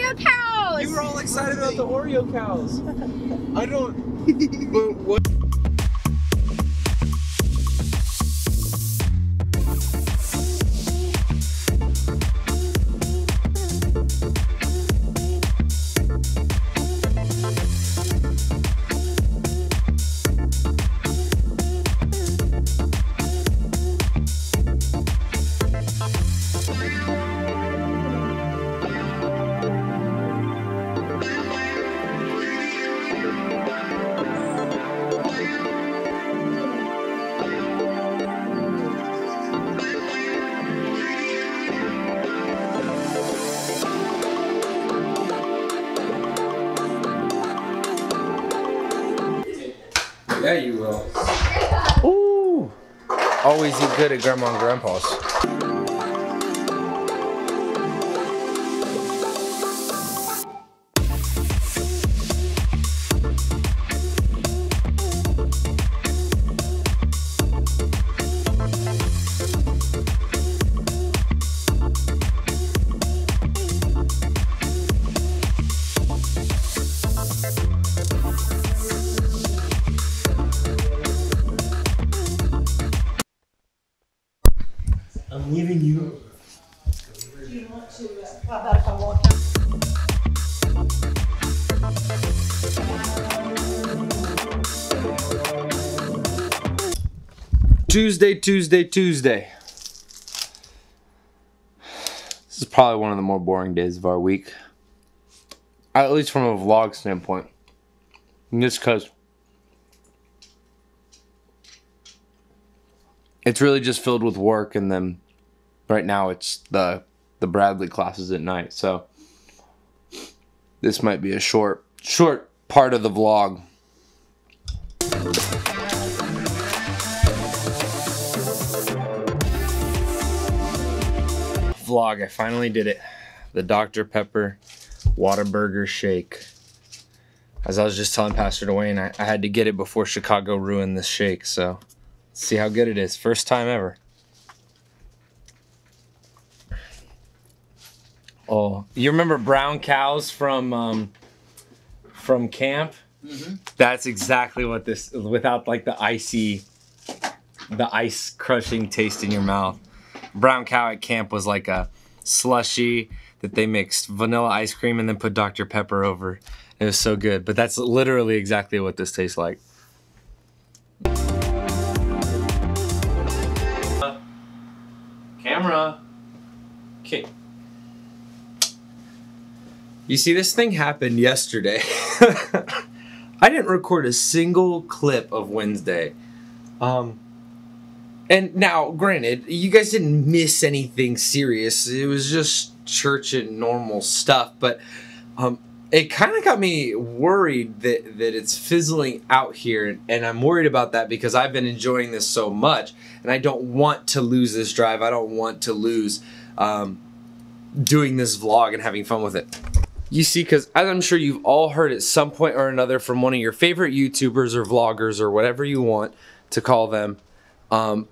Oreo cows. You were all excited about the Oreo cows. I don't. But what? Always eat good at grandma and grandpa's. Tuesday, Tuesday, Tuesday. This is probably one of the more boring days of our week. At least from a vlog standpoint. And Just because it's really just filled with work and then right now it's the the Bradley classes at night. So this might be a short short part of the vlog. vlog. I finally did it. The Dr. Pepper Whataburger Shake. As I was just telling Pastor Dwayne, I, I had to get it before Chicago ruined this shake. So, see how good it is. First time ever. Oh, you remember brown cows from um, from camp? That's exactly what this without like the icy, the ice crushing taste in your mouth brown cow at camp was like a slushy that they mixed vanilla ice cream and then put Dr. Pepper over. It was so good. But that's literally exactly what this tastes like. Camera. Okay. You see, this thing happened yesterday. I didn't record a single clip of Wednesday. Um, and now, granted, you guys didn't miss anything serious. It was just church and normal stuff, but um, it kind of got me worried that, that it's fizzling out here. And I'm worried about that because I've been enjoying this so much, and I don't want to lose this drive. I don't want to lose um, doing this vlog and having fun with it. You see, because as I'm sure you've all heard at some point or another from one of your favorite YouTubers or vloggers or whatever you want to call them, um,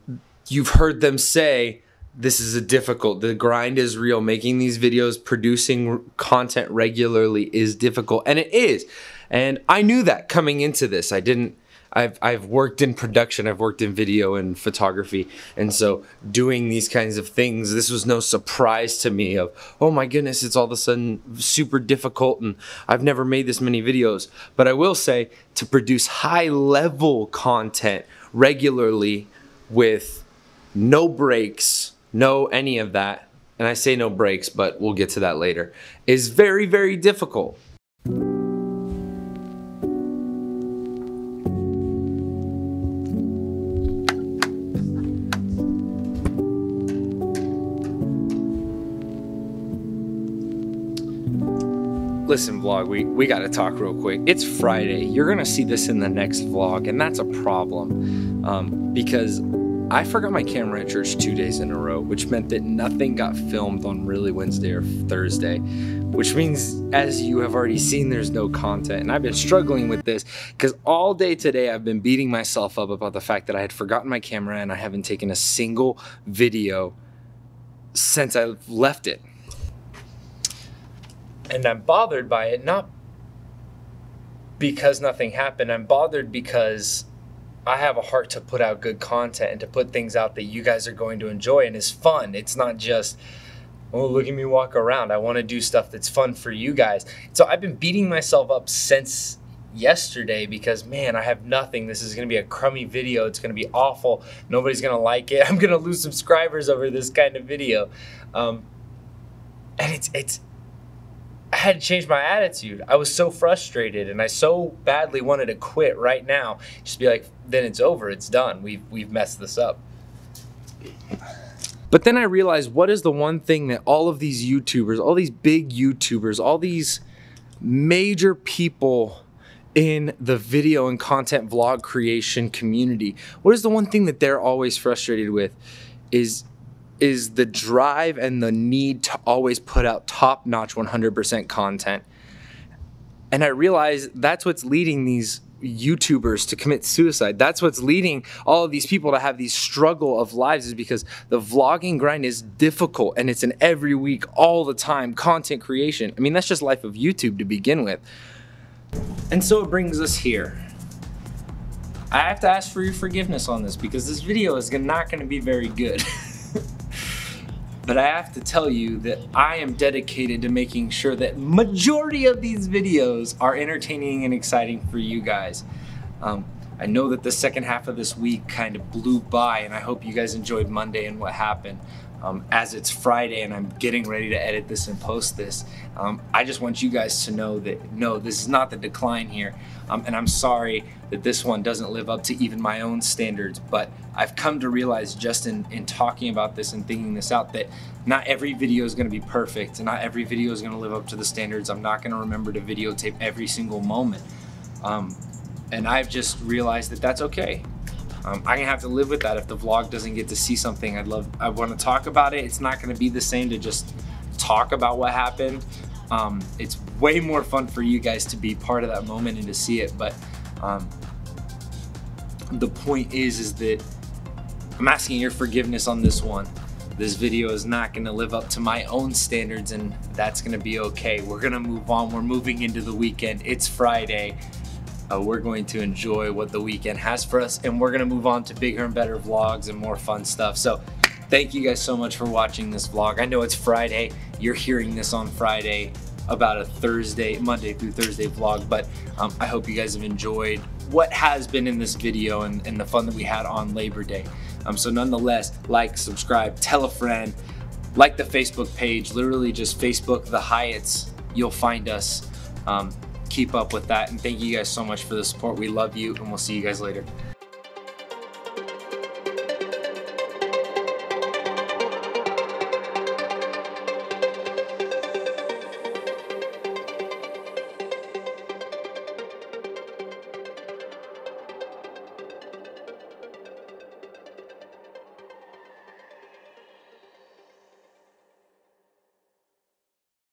you've heard them say this is a difficult the grind is real. Making these videos producing content regularly is difficult. And it is. And i knew that coming into this. I didn't I've, I've worked in production i've worked in video and photography and so doing these kinds of things this was no surprise to me of oh my goodness it's all of a sudden super difficult and i've never made this many videos but i will say to produce high level content regularly with no breaks, no any of that, and I say no breaks, but we'll get to that later, is very, very difficult. Listen, vlog, we, we gotta talk real quick. It's Friday. You're gonna see this in the next vlog, and that's a problem um, because I forgot my camera at church two days in a row, which meant that nothing got filmed on really Wednesday or Thursday, which means, as you have already seen, there's no content. And I've been struggling with this because all day today I've been beating myself up about the fact that I had forgotten my camera and I haven't taken a single video since I've left it. And I'm bothered by it, not because nothing happened. I'm bothered because I have a heart to put out good content and to put things out that you guys are going to enjoy and is fun. It's not just, oh, look at me walk around. I want to do stuff that's fun for you guys. So I've been beating myself up since yesterday because, man, I have nothing. This is going to be a crummy video. It's going to be awful. Nobody's going to like it. I'm going to lose subscribers over this kind of video. Um, and it's, it's, had to change my attitude. I was so frustrated and I so badly wanted to quit right now. Just be like, then it's over. It's done. We've we've messed this up. But then I realized what is the one thing that all of these YouTubers, all these big YouTubers, all these major people in the video and content vlog creation community, what is the one thing that they're always frustrated with is is the drive and the need to always put out top notch 100% content. And I realize that's what's leading these YouTubers to commit suicide. That's what's leading all of these people to have these struggle of lives is because the vlogging grind is difficult and it's an every week, all the time content creation. I mean, that's just life of YouTube to begin with. And so it brings us here. I have to ask for your forgiveness on this because this video is not going to be very good. but I have to tell you that I am dedicated to making sure that majority of these videos are entertaining and exciting for you guys. Um, I know that the second half of this week kind of blew by and I hope you guys enjoyed Monday and what happened. Um, as it's Friday and I'm getting ready to edit this and post this, um, I just want you guys to know that no, this is not the decline here. Um, and I'm sorry that this one doesn't live up to even my own standards, but I've come to realize just in, in talking about this and thinking this out that not every video is gonna be perfect and not every video is gonna live up to the standards. I'm not gonna remember to videotape every single moment. Um, and I've just realized that that's okay. Um, I'm gonna have to live with that if the vlog doesn't get to see something. I'd love, I want to talk about it. It's not gonna be the same to just talk about what happened. Um, it's way more fun for you guys to be part of that moment and to see it. But um, the point is, is that I'm asking your forgiveness on this one. This video is not gonna live up to my own standards and that's gonna be okay. We're gonna move on. We're moving into the weekend. It's Friday uh, we're going to enjoy what the weekend has for us and we're going to move on to bigger and better vlogs and more fun stuff. So thank you guys so much for watching this vlog. I know it's Friday. You're hearing this on Friday about a Thursday, Monday through Thursday vlog, but um, I hope you guys have enjoyed what has been in this video and, and the fun that we had on Labor Day. Um, so nonetheless, like, subscribe, tell a friend, like the Facebook page, literally just Facebook The Hiatts, you'll find us. Um, keep up with that. And thank you guys so much for the support. We love you, and we'll see you guys later.